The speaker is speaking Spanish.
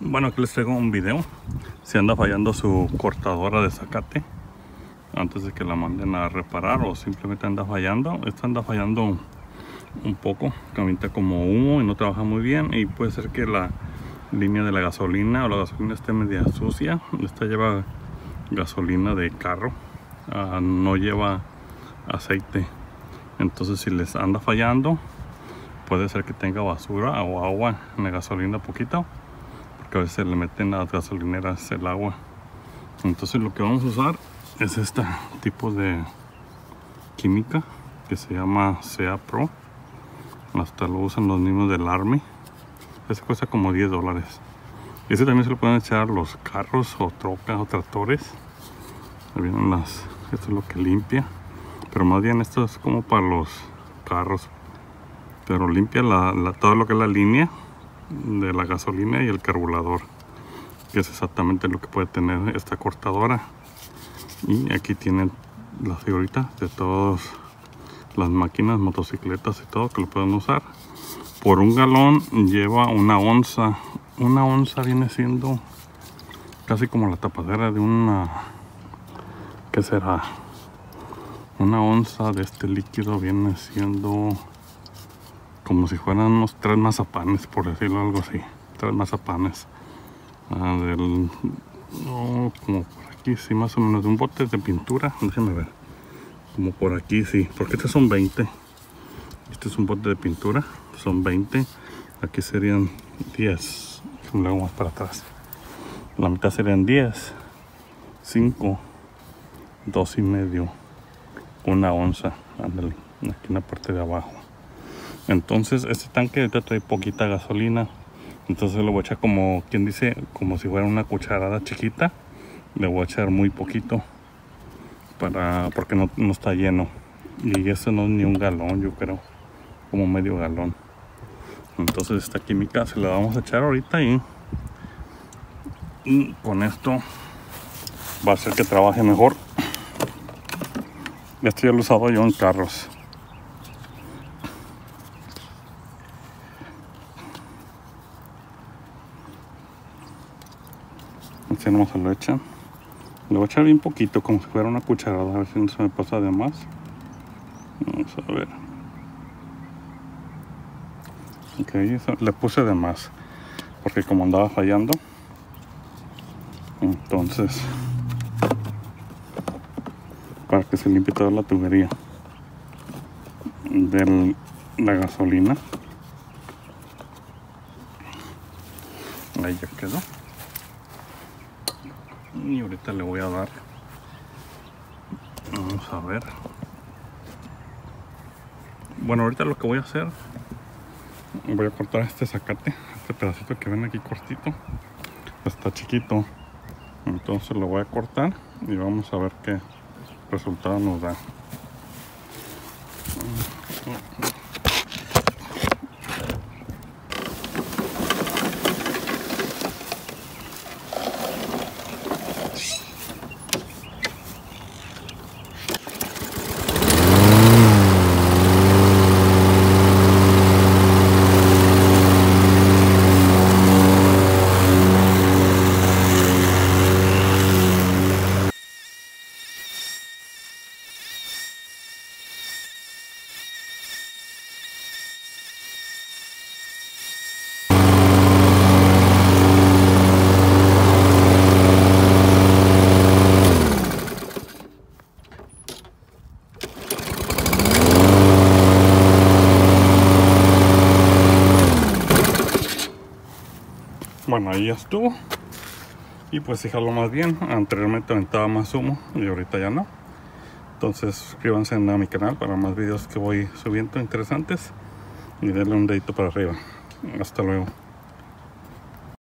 Bueno, aquí les traigo un video. Si anda fallando su cortadora de zacate antes de que la manden a reparar o simplemente anda fallando. Esta anda fallando un poco, calienta como humo y no trabaja muy bien y puede ser que la línea de la gasolina o la gasolina esté media sucia. Esta lleva gasolina de carro, uh, no lleva aceite. Entonces si les anda fallando, puede ser que tenga basura o agua en la gasolina poquito porque a veces le meten a las gasolineras el agua. Entonces lo que vamos a usar es este tipo de química que se llama SEA Pro. Hasta lo usan los niños del Army. Este cuesta como 10 dólares. Ese también se lo pueden echar los carros o trocas o tractores. Vienen las esto es lo que limpia. Pero más bien esto es como para los carros. Pero limpia la, todo lo que es la línea de la gasolina y el carburador que es exactamente lo que puede tener esta cortadora. Y aquí tienen la figurita de todas las máquinas, motocicletas y todo que lo pueden usar. Por un galón lleva una onza. Una onza viene siendo casi como la tapadera de una ¿qué será? una onza de este líquido viene siendo como si fueran unos tres mazapanes, por decirlo algo así. Tres mazapanes. Ah, del, como por aquí, sí, más o menos de un bote de pintura. Déjenme ver. Como por aquí, sí. Porque estos son 20. Este es un bote de pintura. Son 20. Aquí serían 10. Luego más para atrás. La mitad serían 10. 5. 2 y medio. Una onza. Ándale. Aquí en la parte de abajo entonces este tanque trae poquita gasolina. Entonces lo voy a echar como quien dice como si fuera una cucharada chiquita. Le voy a echar muy poquito para porque no, no está lleno. Y eso no es ni un galón yo creo. Como medio galón. Entonces esta química se la vamos a echar ahorita y, y con esto va a hacer que trabaje mejor. Esto ya lo he usado yo en carros Así nomás se lo echan. Le voy a echar bien poquito, como si fuera una cucharada, a ver si no se me pasa de más. Vamos a ver. Ok, eso, le puse de más, porque como andaba fallando, entonces, para que se limpie toda la tubería de la gasolina. Ahí ya quedó y ahorita le voy a dar. Vamos a ver. Bueno ahorita lo que voy a hacer voy a cortar este zacate este pedacito que ven aquí cortito. Está chiquito. Entonces lo voy a cortar y vamos a ver qué resultado nos da bueno ahí ya estuvo. Y pues fíjalo más bien. Anteriormente aventaba más humo y ahorita ya no. Entonces suscríbanse a mi canal para más videos que voy subiendo interesantes y denle un dedito para arriba. Hasta luego